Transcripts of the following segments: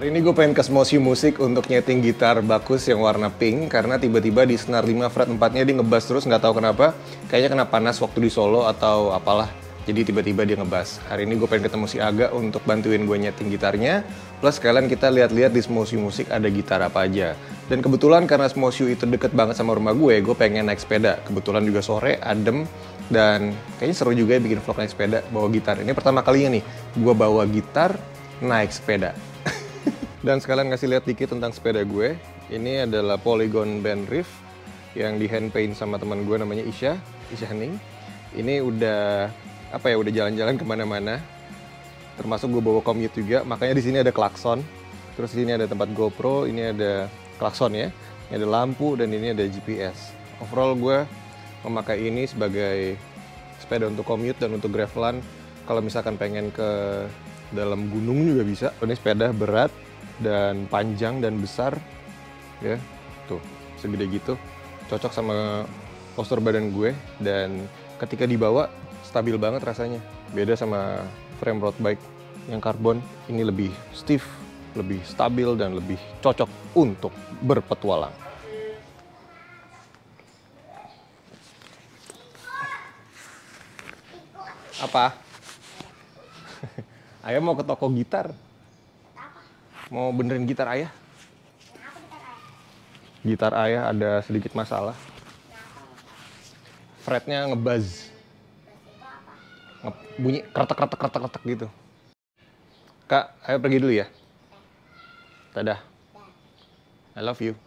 Hari ini gue pengen ke Smosi Musik untuk nyeting gitar bagus yang warna pink karena tiba-tiba di senar 5 fret 4-nya dia ngebas terus nggak tahu kenapa. Kayaknya kena panas waktu di solo atau apalah. Jadi tiba-tiba dia ngebas. Hari ini gue pengen ketemu si Aga untuk bantuin gue nyeting gitarnya. Plus sekalian kita lihat-lihat di Smosi Musik ada gitar apa aja. Dan kebetulan karena Smosi itu deket banget sama rumah gue, gue pengen naik sepeda. Kebetulan juga sore, adem, dan kayaknya seru juga ya bikin vlog naik sepeda bawa gitar. Ini pertama kalinya nih, gue bawa gitar naik sepeda. Dan sekalian ngasih lihat dikit tentang sepeda gue. Ini adalah Polygon Band Riff yang di hand paint sama teman gue namanya Isha, Isha Hening. Ini udah apa ya udah jalan-jalan ke mana-mana. Termasuk gue bawa commute juga, makanya di sini ada klakson. Terus di ada tempat GoPro, ini ada klakson ya. Ini ada lampu dan ini ada GPS. Overall gue memakai ini sebagai sepeda untuk commute dan untuk gravelan. Kalau misalkan pengen ke dalam gunung juga bisa. Ini sepeda berat, dan panjang dan besar ya. Tuh segede gitu. Cocok sama postur badan gue dan ketika dibawa stabil banget rasanya. Beda sama frame road bike yang karbon. Ini lebih stiff lebih stabil dan lebih cocok untuk berpetualang. Apa? Ayah mau ke toko gitar Mau benerin gitar ayah? Gitar ayah ada sedikit masalah. Fretnya ngebuzz. Nge bunyi kretek kretek kretek kretek gitu. Kak, ayo pergi dulu ya. Dadah. I love you.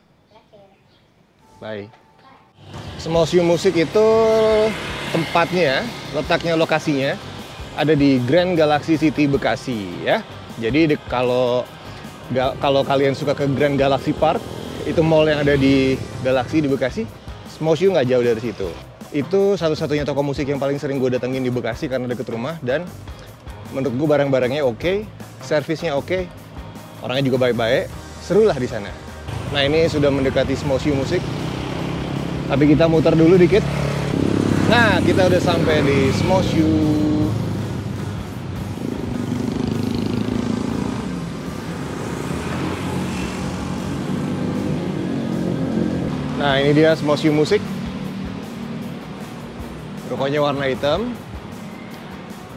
Bye. Smosium Musik itu tempatnya, letaknya lokasinya ada di Grand Galaxy City Bekasi ya. Jadi kalau kalau kalian suka ke Grand Galaxy Park, itu mall yang ada di Galaxy di Bekasi, Smoshu nggak jauh dari situ. Itu satu-satunya toko musik yang paling sering gue datengin di Bekasi karena deket rumah dan menurut gue barang-barangnya oke, okay, servisnya oke, okay, orangnya juga baik-baik, seru lah di sana. Nah ini sudah mendekati Smoshu Musik, tapi kita muter dulu dikit. Nah kita udah sampai di Smoshu. Nah ini dia Smosium Musik. Rokoknya warna hitam.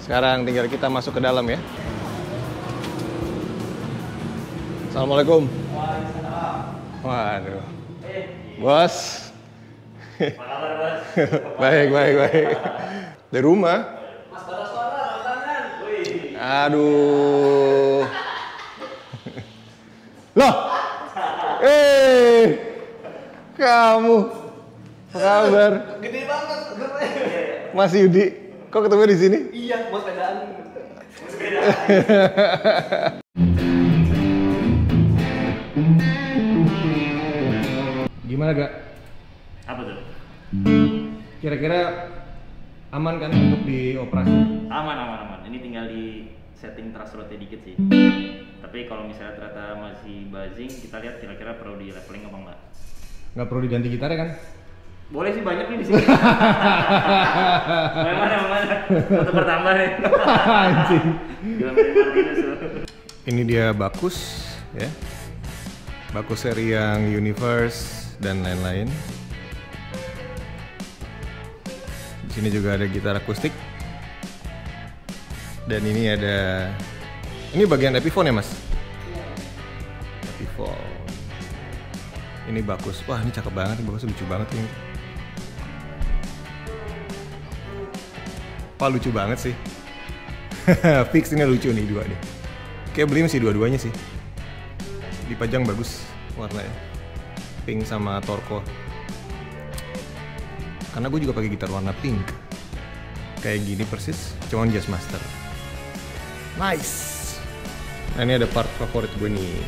Sekarang tinggal kita masuk ke dalam ya. Assalamualaikum. Waduh. Bos. baik, baik, baik. Dari rumah. Aduh. Loh. Eh. Kamu. Apa kabar? Gede banget. Mas Yudi. Kok ketemu di sini? Iya, mau sepedaan. Gimana gak? Apa tuh? Kira-kira aman kan untuk dioperasi? Aman, aman, aman. Ini tinggal di setting trust rate dikit sih. Tapi kalau misalnya ternyata masih buzzing, kita lihat kira-kira perlu di leveling apa enggak. Nggak perlu diganti gitarnya kan? Boleh sih banyak nih di sini. Mana mana? Satu bertambah nih. Anjing. Martinez tuh. Ini dia Bakus ya. Bakus seri yang Universe dan lain-lain. Di sini juga ada gitar akustik. Dan ini ada ini bagian Epiphone ya, Mas? Ini bagus. Wah, ini cakep banget, ini bagus lucu banget ini. Wah, lucu banget sih. Fix ini lucu nih dua nih. Kayak beli masih dua-duanya sih. Dipajang bagus warnanya. Pink sama turquoise. Karena gue juga pakai gitar warna pink. Kayak gini persis, cuman Jazz Master. Nice. Nah ini ada part favorit gue nih.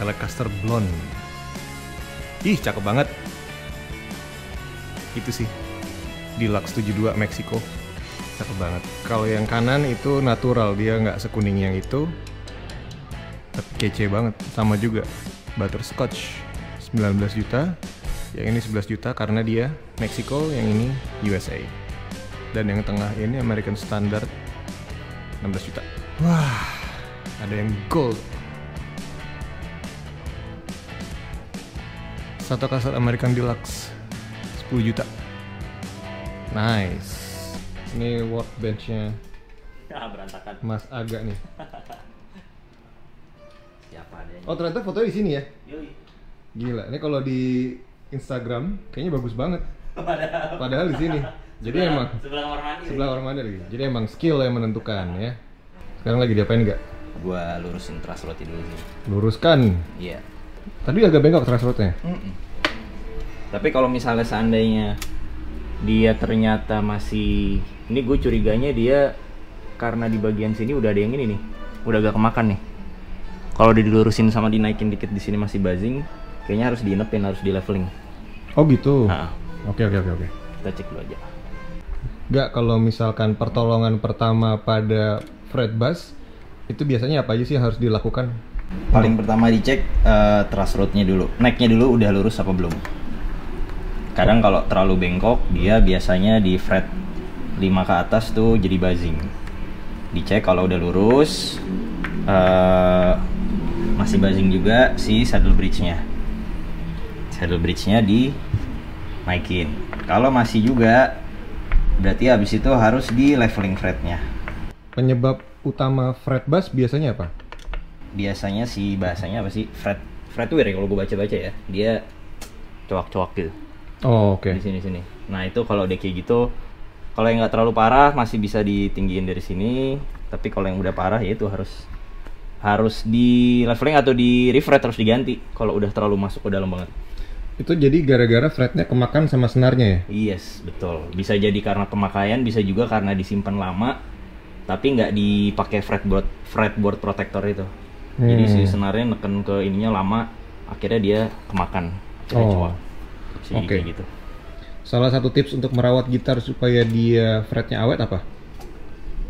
Telecaster Blonde. Ih, cakep banget. Itu sih. Deluxe 72 Meksiko. Cakep banget. Kalau yang kanan itu natural, dia nggak sekuning yang itu. Tapi kece banget. Sama juga. Butterscotch 19 juta. Yang ini 11 juta karena dia Meksiko, yang ini USA. Dan yang tengah ini American Standard 16 juta. Wah, ada yang gold. Stratocaster American Deluxe 10 juta. Nice. Ini workbench-nya Ah, berantakan. Mas Aga nih. Siapa ada Oh ternyata fotonya di sini ya? Yoi. Gila, ini kalau di Instagram kayaknya bagus banget. Padahal di sini. Jadi Sebelah- emang sebelah kamar mandi. sebelah orang mana lagi? Jadi emang skill yang menentukan ya. Sekarang lagi diapain nggak? Gua lurusin trust roti dulu sih. Luruskan. Iya. Tadi agak bengkok transportnya. Tapi kalau misalnya seandainya dia ternyata masih ini gue curiganya dia karena di bagian sini udah ada yang ini nih, udah agak kemakan nih. Kalau dilurusin sama dinaikin dikit di sini masih buzzing, kayaknya harus diinepin, harus di leveling. Oh gitu. Oke oke oke oke. kita cek dulu aja. Nggak kalau misalkan pertolongan pertama pada fret bus itu biasanya apa aja sih yang harus dilakukan? Paling pertama dicek eh, thrust rod-nya dulu. Neck-nya dulu udah lurus apa belum. Kadang kalau terlalu bengkok, dia biasanya di fret 5 ke atas tuh jadi buzzing. Dicek kalau udah lurus, eh, masih buzzing juga si saddle bridge-nya. Saddle bridge-nya di naikin. Kalau masih juga, berarti habis itu harus di leveling fretnya. Penyebab utama fret bus biasanya apa? Biasanya sih bahasanya apa sih? Fret fretware ya kalau gue baca-baca ya. Dia coak-coak gitu. Oh oke. di sini sini. Nah itu kalau udah kayak gitu kalau yang nggak terlalu parah masih bisa ditinggiin dari sini. Tapi kalau yang udah parah ya itu harus harus di leveling atau di refret harus diganti. Kalau udah terlalu masuk ke dalam banget. Itu jadi gara-gara fretnya kemakan sama senarnya ya? yes betul. Bisa jadi karena pemakaian bisa juga karena disimpan lama tapi nggak dipakai fretboard fretboard protector itu jadi si Hmm. senarnya neken ke ininya lama akhirnya dia kemakan Oh. Oke. kayak gitu Salah satu tips untuk merawat gitar supaya dia fretnya awet apa?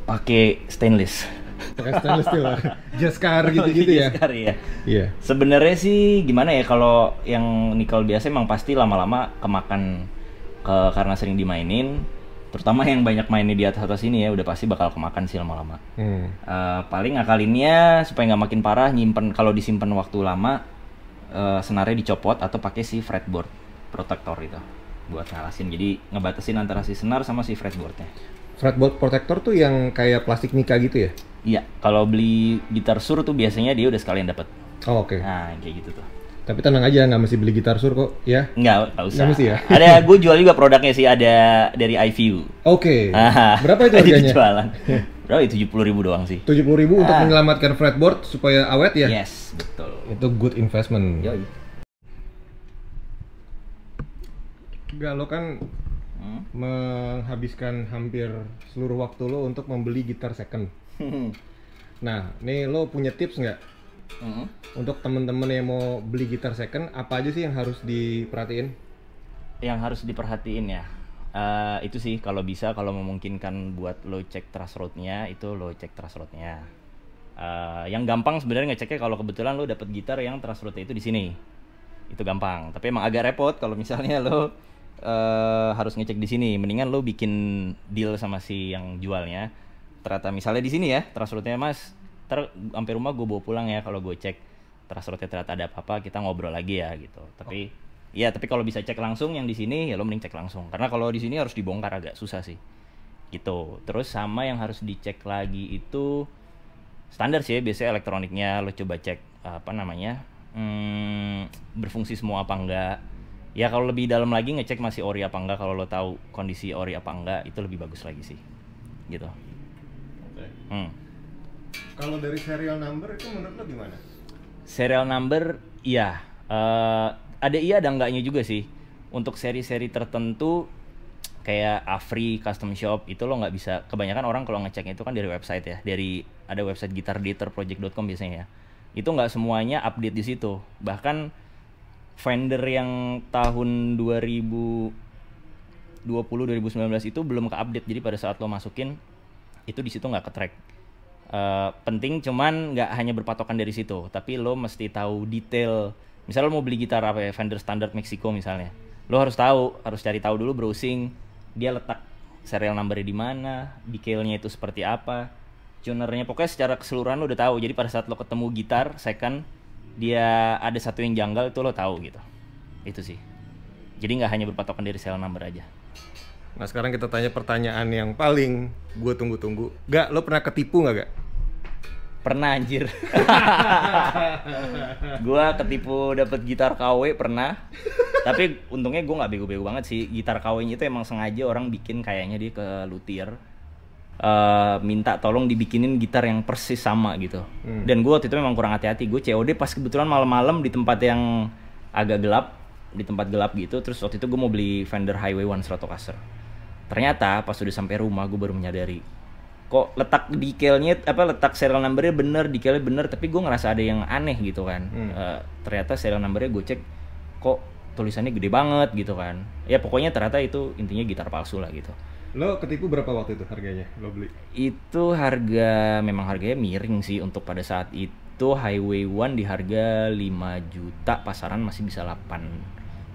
pakai stainless Pakai stainless steel lah. Jaskar gitu-gitu ya? Sekali ya Iya. sebenarnya sih gimana ya kalau yang nikel biasa emang pasti lama-lama kemakan ke karena sering dimainin terutama yang banyak mainnya di atas atas ini ya udah pasti bakal kemakan sih lama-lama Hmm. Eh, paling ngakalinnya supaya nggak makin parah nyimpen kalau disimpan waktu lama eh, senarnya dicopot atau pakai si fretboard protector itu buat ngalasin jadi ngebatasin antara si senar sama si fretboardnya Fretboard protector tuh yang kayak plastik mika gitu ya? iya kalau beli gitar sur tuh biasanya dia udah sekalian dapat Oh oke. nah kayak gitu tuh Tapi tenang aja, nggak mesti beli gitar sur kok, ya? nggak nggak usah Nggak mesti ya? ada gue jual juga produknya sih ada dari iView Oke. Ah, Berapa itu Itu harganya? jualan berapa tujuh puluh ribu doang sih Tujuh puluh ribu untuk Ah. menyelamatkan fretboard supaya awet ya? yes betul Itu good investment. Yoi. Enggak, lo kan Hmm. menghabiskan hampir seluruh waktu lo untuk membeli gitar second. Nah, nih lo punya tips nggak Hmm. untuk temen-temen yang mau beli gitar second? Apa aja sih yang harus diperhatiin? yang harus diperhatiin ya eh, itu sih kalau bisa kalau memungkinkan buat lo cek trust roadnya itu lo cek trust roadnya Eh, yang gampang sebenarnya ngeceknya kalau kebetulan lo dapet gitar yang trust roadnya itu di sini itu gampang tapi emang agak repot kalau misalnya lo eh, harus ngecek di sini mendingan lo bikin deal sama si yang jualnya ternyata misalnya di sini ya trust roadnya mas ter sampai rumah gue bawa pulang ya kalau gue cek trust roadnya ternyata ada apa-apa kita ngobrol lagi ya gitu tapi Iya, tapi kalau bisa cek langsung yang di sini ya lo mending cek langsung. Karena kalau di sini harus dibongkar agak susah sih. Gitu. Terus sama yang harus dicek lagi itu standar sih ya, biasanya elektroniknya lo coba cek apa namanya? hmm, berfungsi semua apa enggak. Ya kalau lebih dalam lagi ngecek masih ori apa enggak kalau lo tahu kondisi ori apa enggak itu lebih bagus lagi sih. Gitu. Hmm. Kalau dari serial number itu menurut lo gimana? Serial number, iya. Eh, ada iya ada enggaknya juga sih. Untuk seri-seri tertentu kayak Afri Custom Shop itu lo nggak bisa. Kebanyakan orang kalau ngeceknya itu kan dari website ya, dari ada website gitardaterproject.com biasanya ya. Itu nggak semuanya update di situ. Bahkan vendor yang tahun 2020 2019 itu belum ke-update. Jadi pada saat lo masukin itu di situ nggak ke-track. Eh, penting cuman nggak hanya berpatokan dari situ tapi lo mesti tahu detail misal lo mau beli gitar apa ya vendor standar Meksiko misalnya lo harus tahu harus cari tahu dulu browsing dia letak serial numbernya di mana detailnya itu seperti apa tunernya pokoknya secara keseluruhan lo udah tahu jadi pada saat lo ketemu gitar second dia ada satu yang janggal itu lo tahu gitu Itu sih. Jadi nggak hanya berpatokan dari serial number aja. Nah sekarang kita tanya pertanyaan yang paling gue tunggu-tunggu. Gak, lo pernah ketipu nggak gak? Pernah anjir. gua ketipu dapet gitar KW pernah. Tapi untungnya gua nggak bego-bego banget sih. Gitar KW-nya itu emang sengaja orang bikin kayaknya dia ke luthier. Eh, minta tolong dibikinin gitar yang persis sama gitu. Dan gua waktu itu memang kurang hati-hati. Gue COD pas kebetulan malam-malam di tempat yang agak gelap, di tempat gelap gitu. Terus waktu itu gue mau beli Fender Highway One Stratocaster. Ternyata pas udah sampai rumah gue baru menyadari kok letak detailnya apa letak serial numbernya bener detailnya bener tapi gue ngerasa ada yang aneh gitu kan. Eh, ternyata serial numbernya gue cek kok tulisannya gede banget gitu kan. Ya pokoknya ternyata itu intinya gitar palsu lah gitu. Lo ketipu berapa waktu itu harganya lo beli? itu harga memang harganya miring sih untuk pada saat itu. Highway One di harga 5 juta pasaran masih bisa 8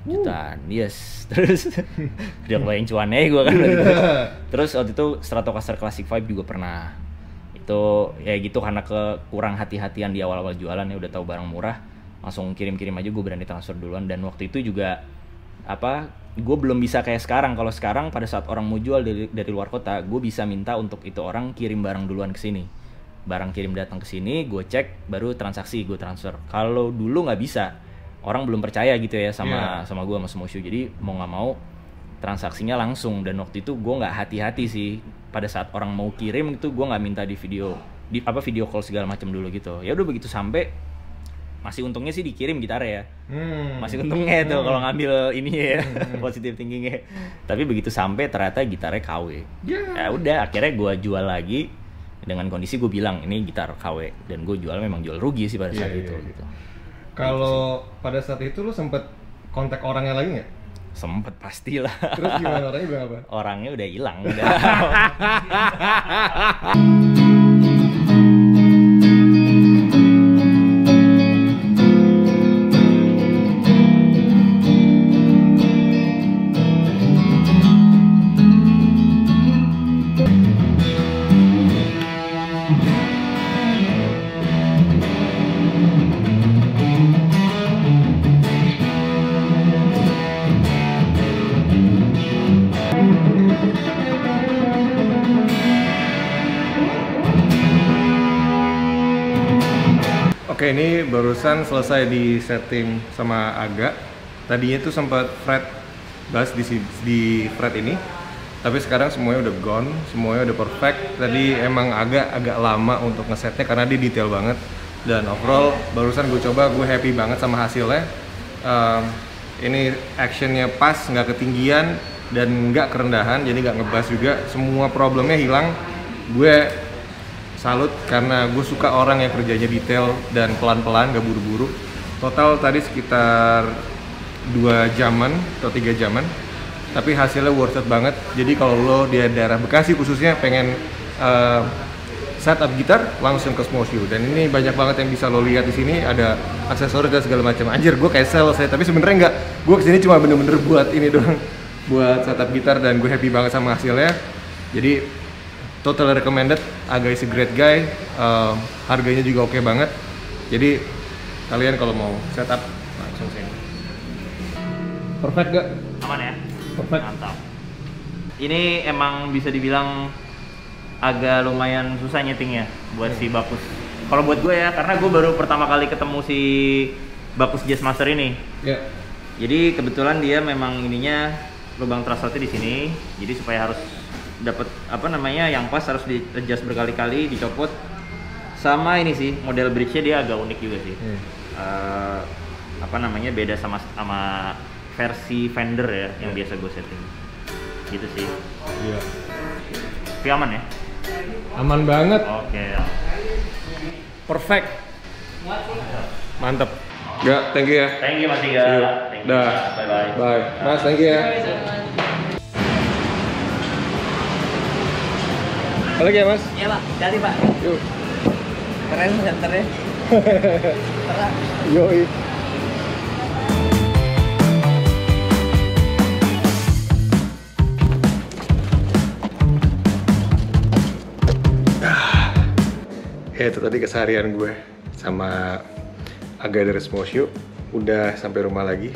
jutaan. Yes. Terus udah kebayang cuannya gue kan? Terus waktu itu Stratocaster Classic 5 juga pernah. Itu ya gitu karena ke kurang hati-hatian di awal-awal jualan ya udah tahu barang murah langsung kirim-kirim aja gue berani transfer duluan. Dan waktu itu juga apa gue belum bisa kayak sekarang. Kalau sekarang pada saat orang mau jual dari, dari luar kota gue bisa minta untuk itu orang kirim barang duluan ke sini. Barang kirim datang ke sini gue cek baru transaksi gue transfer. Kalau dulu nggak bisa orang belum percaya gitu ya sama sama gue sama Smoshu jadi mau nggak mau transaksinya langsung. Dan waktu itu gue nggak hati-hati sih. Pada saat orang mau kirim itu gue nggak minta di video di apa video call segala macam dulu gitu. Ya udah begitu sampai masih untungnya sih dikirim gitar ya. Hmm. masih untungnya tuh kalau ngambil ini ya positive thinkingnya. Tapi begitu sampai ternyata gitarnya KW ya. Udah akhirnya gue jual lagi. Dengan kondisi gue bilang ini gitar KW dan gue jual memang jual rugi sih pada saat iya, itu iya. gitu Kalau pada saat itu lo sempet kontak orangnya lagi nggak? sempet pastilah Terus gimana orangnya bilang apa? orangnya udah hilang udah ini barusan selesai di setting sama Aga. Tadinya tuh sempat fret bass di di fret ini. Tapi sekarang semuanya udah gone, semuanya udah perfect. Tadi emang agak agak lama untuk ngesetnya karena dia detail banget. Dan overall barusan gue coba, gue happy banget sama hasilnya. Um, ini actionnya pas, nggak ketinggian dan nggak kerendahan, jadi nggak ngebas juga. Semua problemnya hilang. Gue salut karena gue suka orang yang kerjanya detail dan pelan-pelan gak buru-buru. Total tadi sekitar dua jaman atau tiga jaman tapi hasilnya worth it banget. Jadi kalau lo di daerah Bekasi khususnya pengen uh, setup gitar langsung ke Smoshu dan ini banyak banget yang bisa lo lihat di sini ada aksesoris dan segala macam. Anjir gue kayak sales saya tapi sebenarnya nggak. Gue ke sini cuma bener-bener buat ini doang buat setup gitar dan gue happy banget sama hasilnya. Jadi total recommended. Aga is a great guy. Um, harganya juga oke banget. Jadi kalian kalau mau setup langsung sini. Perfect gak? aman ya? Perfect. mantap. Ini emang bisa dibilang agak lumayan susah nyetingnya buat si Bakus kalau buat gue ya karena gue baru pertama kali ketemu si Bakus Jazz Master ini. Ya. Jadi kebetulan dia memang ininya lubang trasotnya di sini. Jadi supaya harus dapat apa namanya yang pas harus di adjust berkali-kali dicopot. Sama ini sih model bridge-nya dia agak unik juga sih. Hmm. Eh, apa namanya beda sama sama versi Fender ya yang Ya. biasa gue setting. Gitu sih. Iya. Tapi aman ya? Aman banget. Oke. Perfect. Mantep Gak, thank you ya. Thank you Mas Tiga. Dah. bye bye. Bye. Mas, thank you ya. Balik ya, Mas. Iya pak, jadi pak. Yuk. Keren senternya. Yoi. Ya itu tadi keseharian gue sama Aga dari Smoshu Udah sampai rumah lagi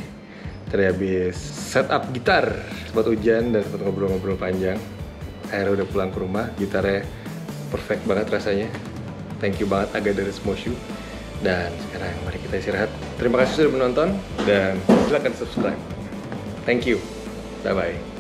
Tadi habis setup gitar sempat hujan dan sempat ngobrol-ngobrol panjang. Akhirnya udah pulang ke rumah, gitarnya perfect banget rasanya. Thank you banget Aga dari Smoshu. Dan sekarang mari kita istirahat. Terima kasih sudah menonton dan silakan subscribe. Thank you. Bye bye.